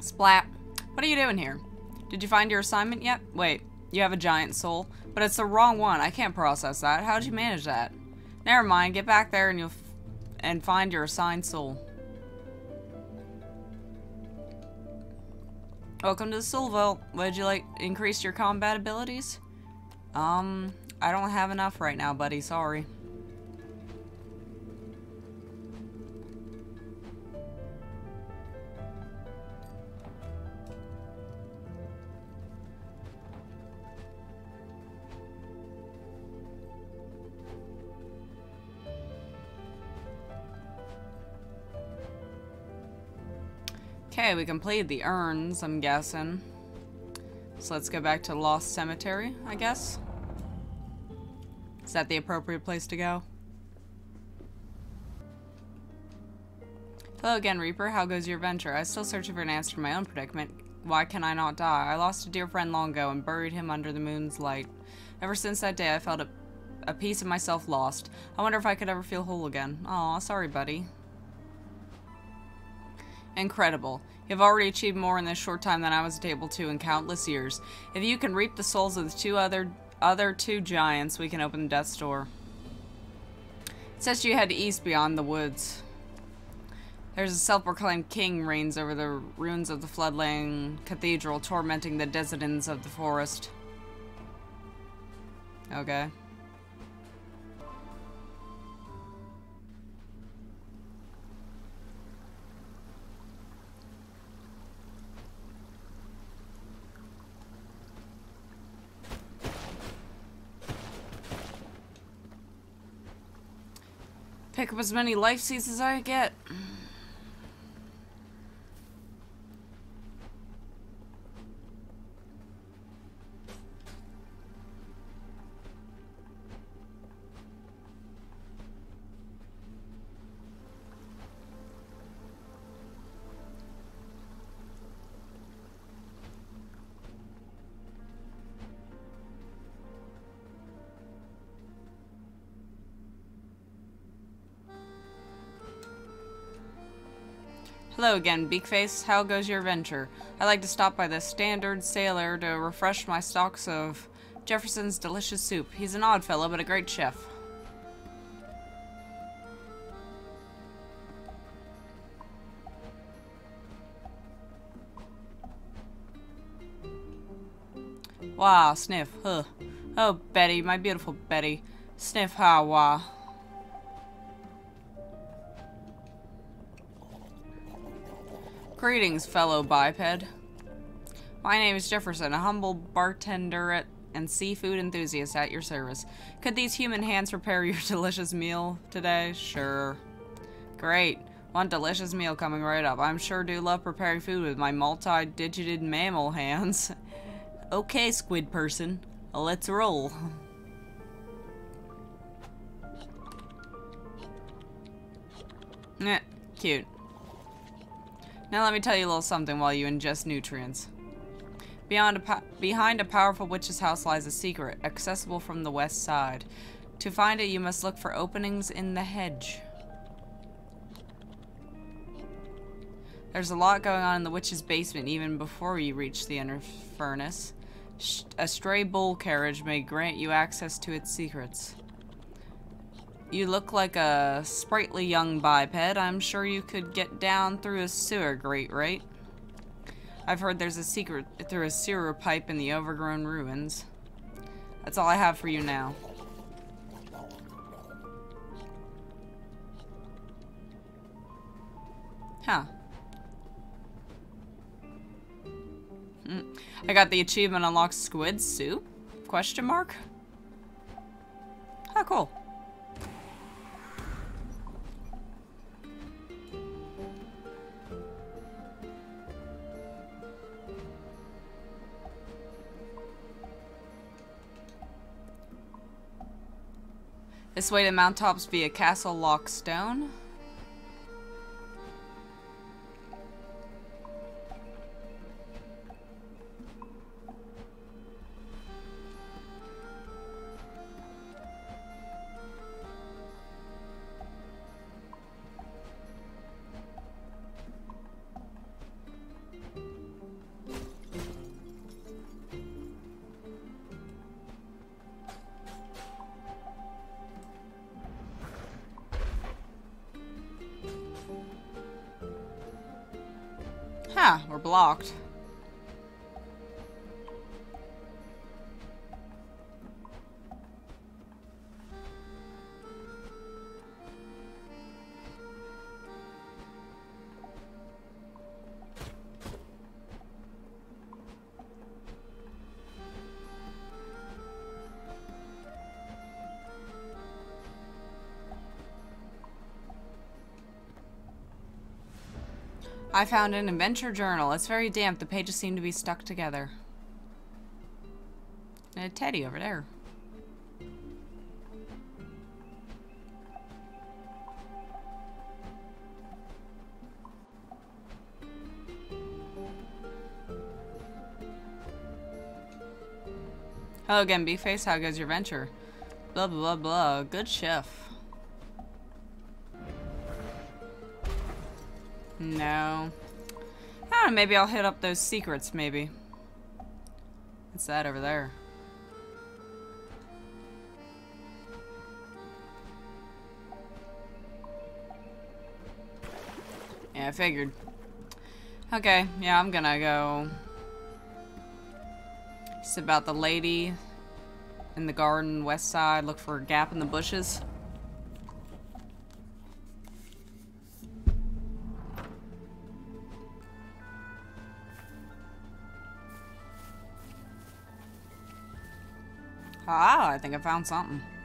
Splat. What are you doing here? Did you find your assignment yet? Wait, you have a giant soul? But it's the wrong one. I can't process that. How'd you manage that? Never mind. Get back there and you'll and find your assigned soul. Welcome to the Soul Vault. Would you like increase your combat abilities? Um, I don't have enough right now, buddy. Sorry. Okay, we completed the urns, I'm guessing. So let's go back to Lost Cemetery, I guess. Is that the appropriate place to go? Hello again, Reaper. How goes your venture? I'm still searching for an answer to my own predicament. Why can I not die? I lost a dear friend long ago and buried him under the moon's light. Ever since that day, I felt a, a piece of myself lost. I wonder if I could ever feel whole again. Aw, sorry, buddy. Incredible. You've already achieved more in this short time than I was able to in countless years. If you can reap the souls of the two other other two giants, we can open the death's door. It says you head east beyond the woods. There's a self-proclaimed king reigns over the ruins of the Floodlane Cathedral, tormenting the denizens of the forest. Okay. Pick up as many life seeds as I get. Hello again, Beakface. How goes your venture? I like to stop by the Stranded Sailor to refresh my stocks of Jefferson's delicious soup. He's an odd fellow, but a great chef. Wow, sniff. Huh. Oh, Betty, my beautiful Betty. Sniff, ha, wah. Greetings, fellow biped. My name is Jefferson, a humble bartender at, and seafood enthusiast at your service. Could these human hands prepare your delicious meal today? Sure. Great. One delicious meal coming right up. I'm sure do love preparing food with my multi-digited mammal hands. okay, squid person. Let's roll. Yeah, cute. Now let me tell you a little something while you ingest nutrients. Beyond a behind a powerful witch's house lies a secret, accessible from the west side. To find it, you must look for openings in the hedge. There's a lot going on in the witch's basement even before you reach the inner furnace. A stray bull carriage may grant you access to its secrets. You look like a sprightly young biped. I'm sure you could get down through a sewer grate, right? I've heard there's a secret through a sewer pipe in the overgrown ruins. That's all I have for you now. Huh. Mm. I got the achievement unlocked squid soup? Question mark? How cool. This way to Mount Tops via Castle Lockstone. Yeah, blocked. I found an adventure journal. It's very damp. The pages seem to be stuck together. And a teddy over there. Hello again, B-Face. How goes your venture? Blah, blah, blah. Good chef. Know, maybe I'll hit up those secrets, maybe. What's that over there? Yeah, I figured. Okay, yeah, I'm gonna go. It's about the lady in the garden west side. Look for a gap in the bushes. Think I found something.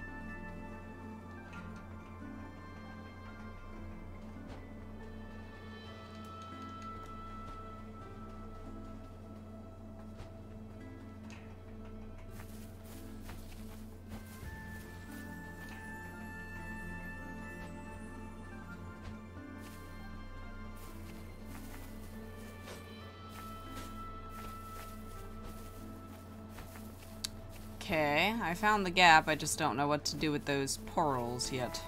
Okay, I found the gap, I just don't know what to do with those portals yet.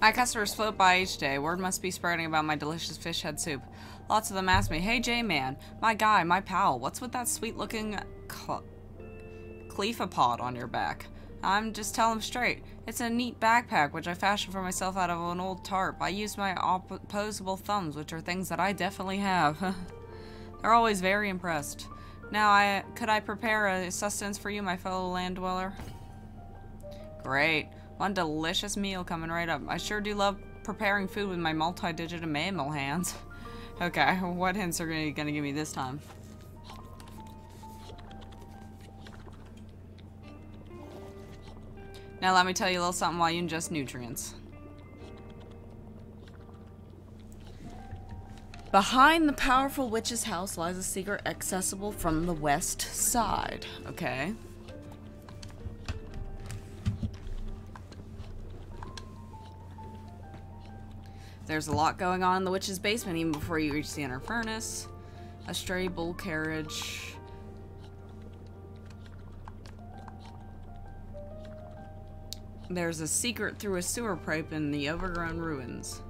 My customers float by each day. Word must be spreading about my delicious fish head soup. Lots of them ask me, Hey J-Man, my guy, my pal, what's with that sweet-looking cephalopod on your back? I'm just telling straight. It's a neat backpack which I fashioned for myself out of an old tarp. I used my opposable thumbs, which are things that I definitely have. They're always very impressed. Now, I could I prepare a sustenance for you, my fellow land dweller? Great. One delicious meal coming right up. I sure do love preparing food with my multi-digit mammal hands. okay, what hints are you gonna give me this time? Now let me tell you a little something while you ingest nutrients. Behind the powerful witch's house lies a secret accessible from the west side. Okay. There's a lot going on in the witch's basement even before you reach the inner furnace. A stray bull carriage, There's a secret through a sewer pipe in the overgrown ruins.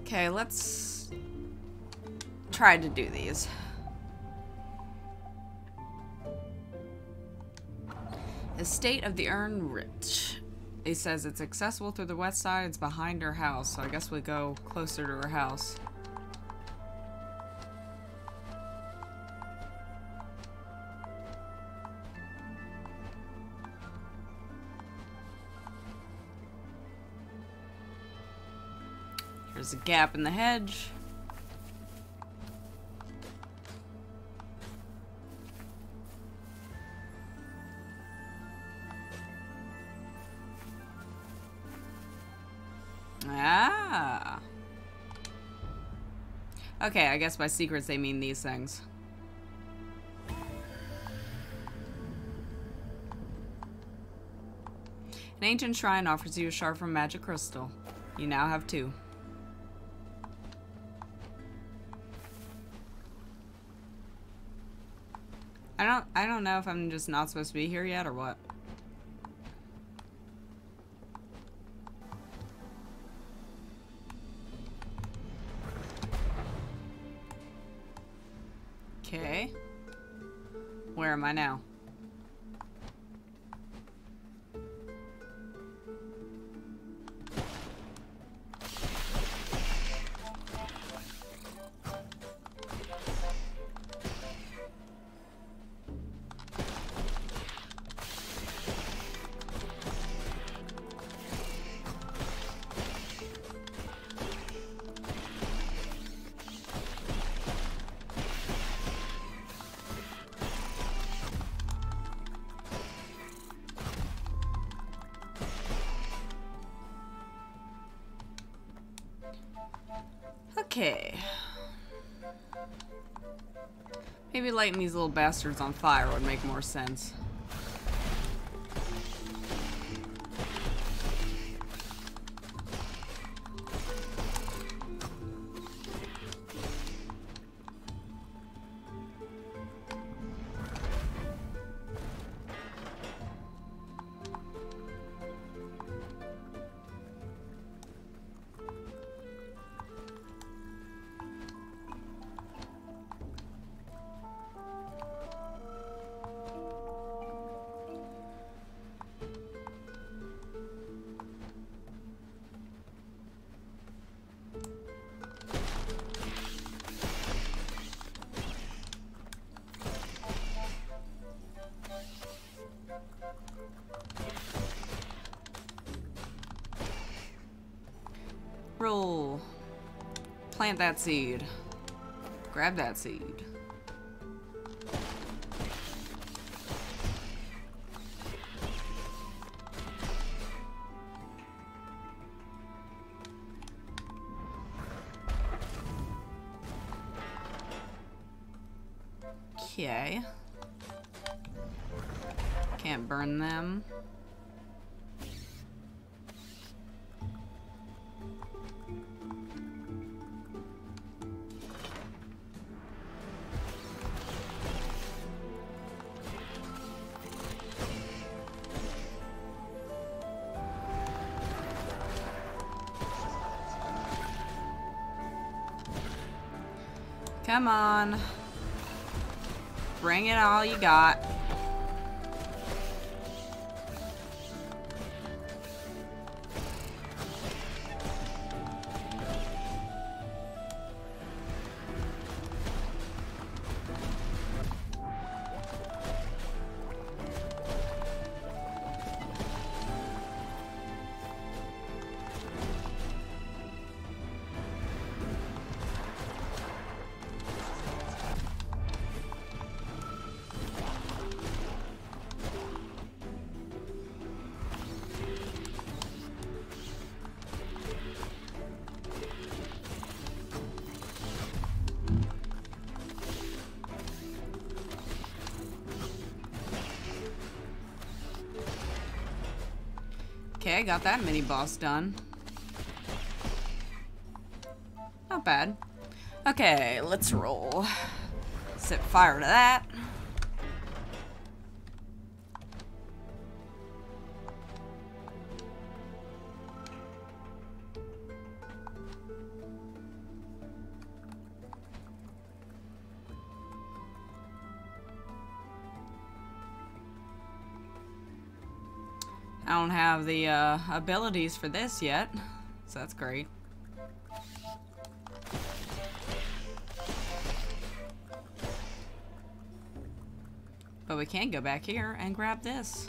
Okay, let's try to do these. Estate of the Urn Witch. It says it's accessible through the west side. It's behind her house, so I guess we go closer to her house. There's a gap in the hedge. Okay, I guess by secrets they mean these things. An ancient shrine offers you a shard from magic crystal. You now have two. I don't I don't know if I'm just not supposed to be here yet or what. Am I now? Okay. Maybe lighting these little bastards on fire would make more sense. Roll. Plant that seed. Grab that seed. On. Bring it all you got. Okay, got that mini boss done. Not bad. Okay, let's roll. Set fire to that. I don't have the uh, abilities for this yet, so that's great. But we can go back here and grab this.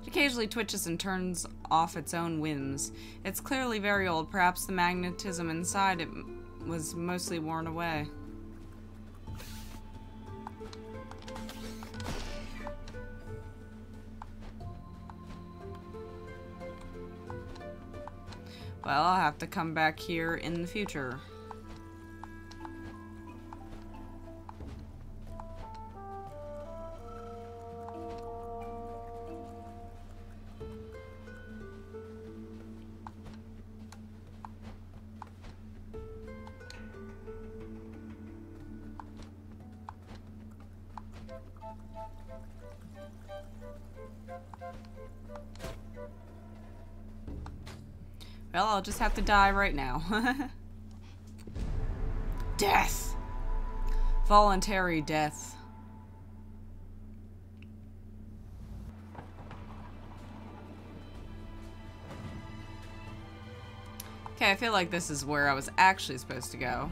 It occasionally twitches and turns off its own whims. It's clearly very old. Perhaps the magnetism inside it was mostly worn away. Well, I'll have to come back here in the future. Well, I'll just have to die right now. Death. Voluntary death. Okay, I feel like this is where I was actually supposed to go.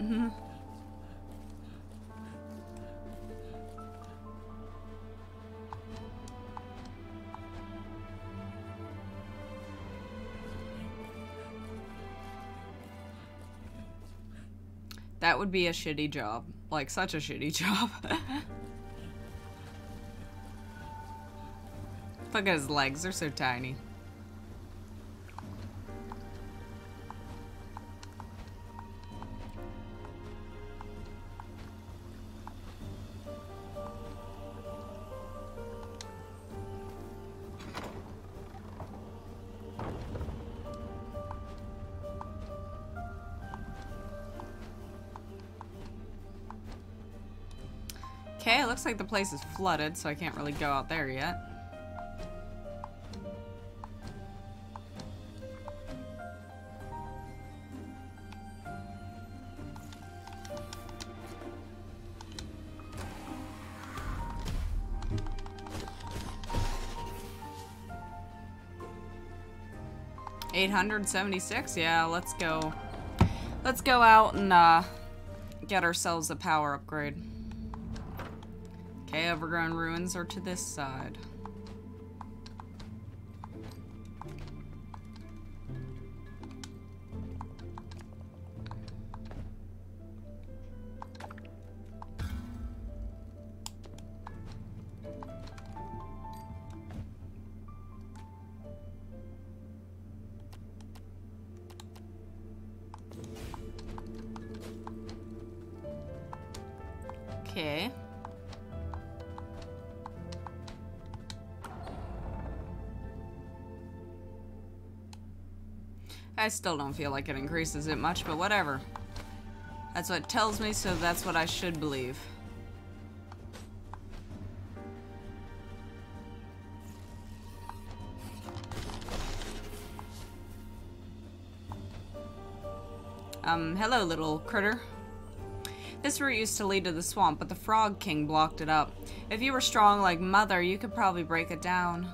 Mm-hmm. That would be a shitty job. Like, such a shitty job. Look at his legs, they're so tiny. Looks like the place is flooded, so I can't really go out there yet. Eight hundred seventy-six. Yeah, let's go. Let's go out and uh, get ourselves a power upgrade. Okay, overgrown ruins are to this side. I still don't feel like it increases it much, but whatever. That's what tells me, so that's what I should believe. Um, hello, little critter. This route used to lead to the swamp, but the Frog King blocked it up. If you were strong like Mother, you could probably break it down.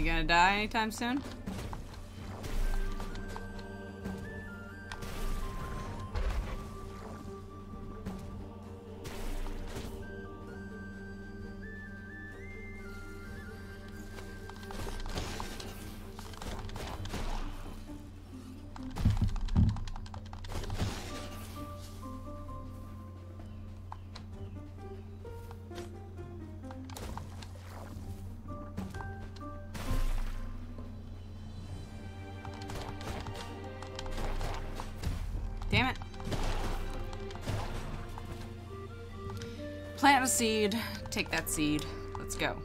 You gonna die anytime soon? Seed. Take that seed. Let's go.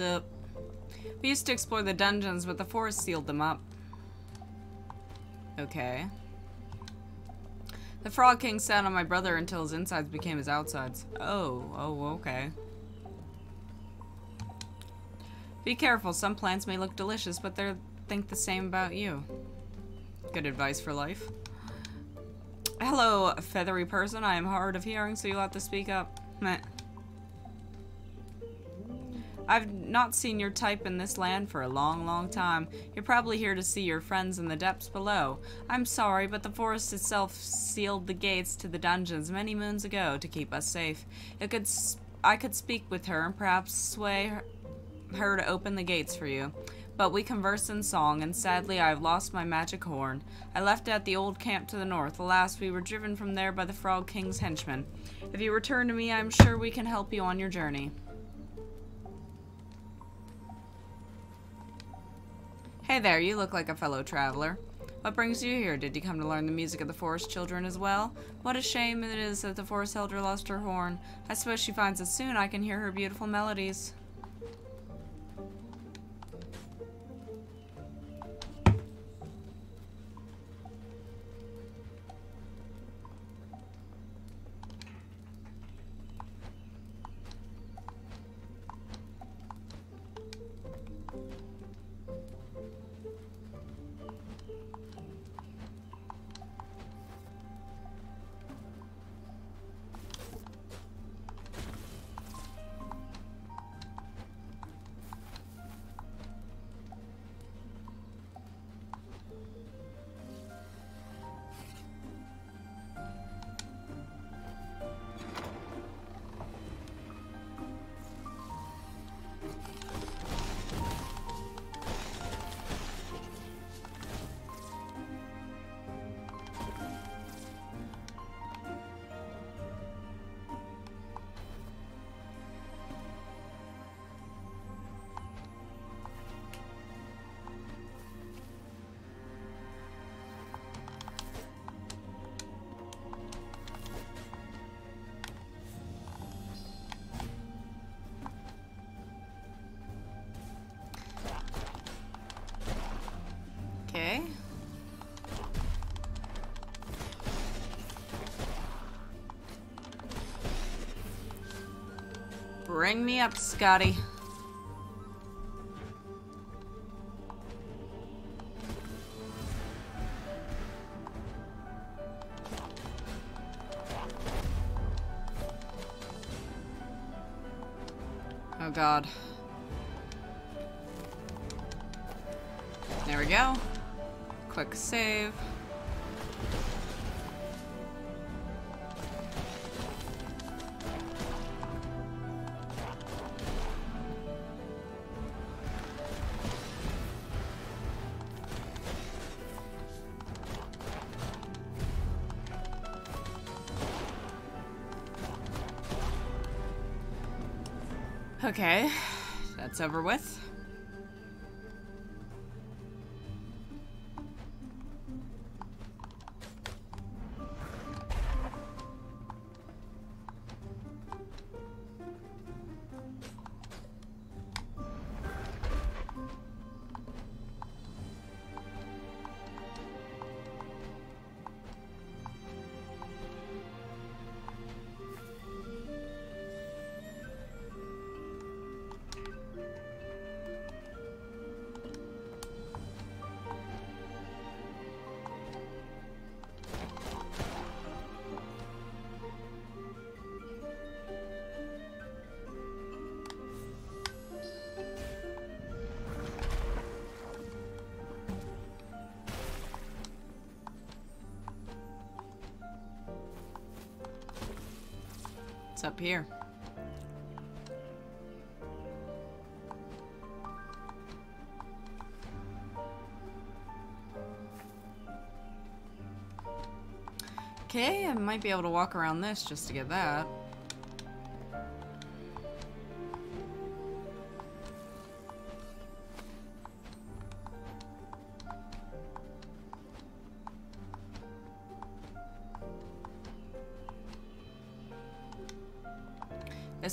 Sup? We used to explore the dungeons, but the forest sealed them up. Okay. The Frog King sat on my brother until his insides became his outsides. Oh, oh, okay. Be careful, some plants may look delicious, but they think the same about you. Good advice for life. Hello, feathery person. I am hard of hearing, so you'll have to speak up. Meh. I've not seen your type in this land for a long, long time. You're probably here to see your friends in the depths below. I'm sorry, but the forest itself sealed the gates to the dungeons many moons ago to keep us safe. It could I could speak with her and perhaps sway her, to open the gates for you. But we converse in song, and sadly I have lost my magic horn. I left it at the old camp to the north. Alas, we were driven from there by the Frog King's henchmen. If you return to me, I am sure we can help you on your journey. Hey there, you look like a fellow traveler. What brings you here? Did you come to learn the music of the forest children as well? What a shame it is that the forest elder lost her horn. I suppose she finds it soon I can hear her beautiful melodies. Bring me up, Scotty. Okay, that's over with. Here. Okay, I might be able to walk around this just to get that.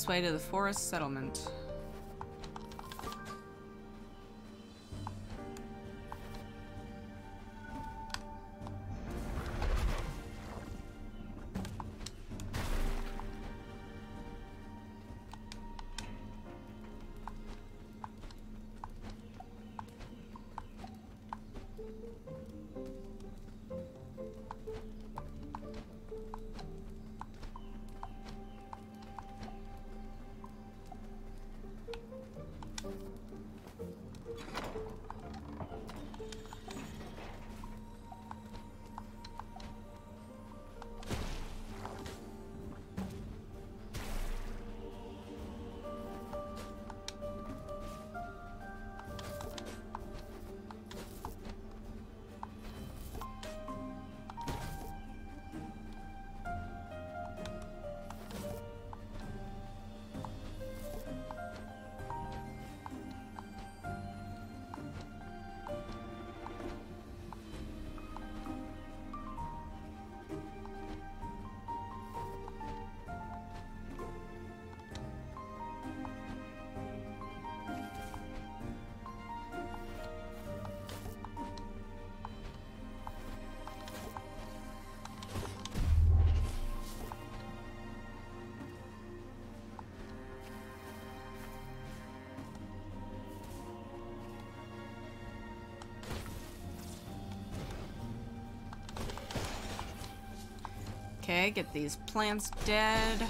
Way to the forest settlement. Okay, get these plants dead.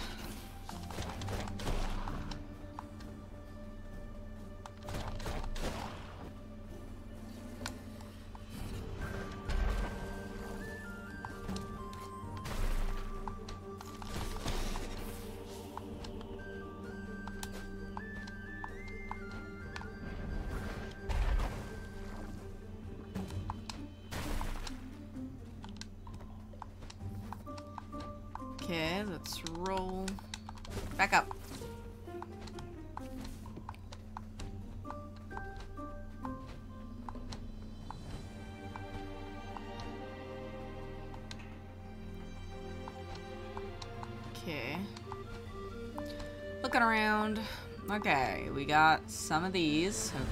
Okay, we got some of these. Okay.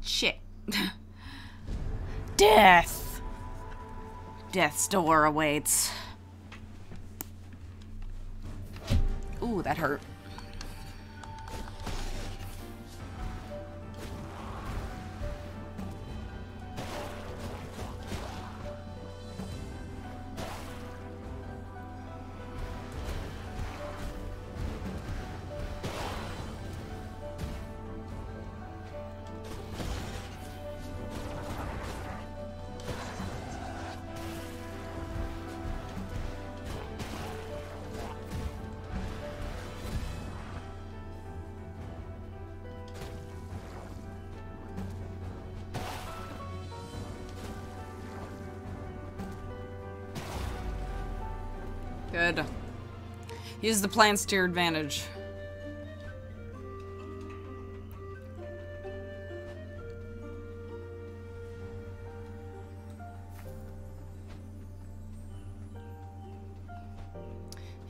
Shit. Death! Death's door awaits. Ooh, that hurt. Good. Use the plants to your advantage.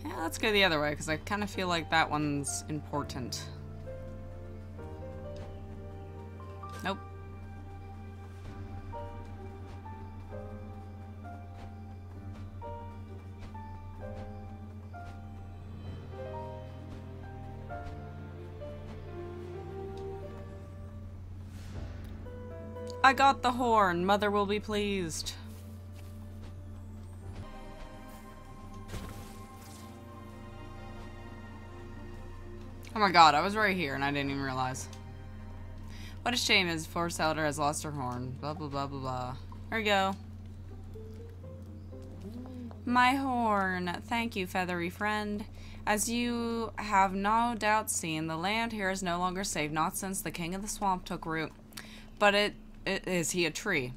Yeah, let's go the other way, because I kind of feel like that one's important. I got the horn. Mother will be pleased. Oh my god, I was right here and I didn't even realize. What a shame is forest elder has lost her horn. Blah blah blah blah blah. There we go. My horn. Thank you, feathery friend. As you have no doubt seen, the land here is no longer safe, not since the king of the swamp took root. But it is he a tree?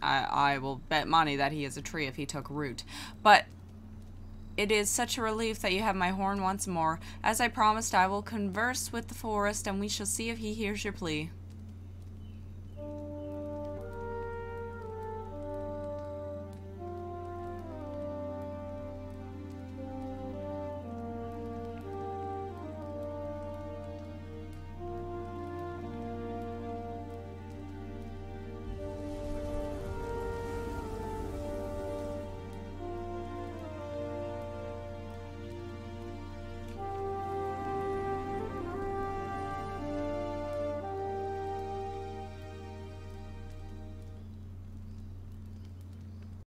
I, I will bet money that he is a tree if he took root. But it is such a relief that you have my horn once more. As I promised, I will converse with the forest, and we shall see if he hears your plea.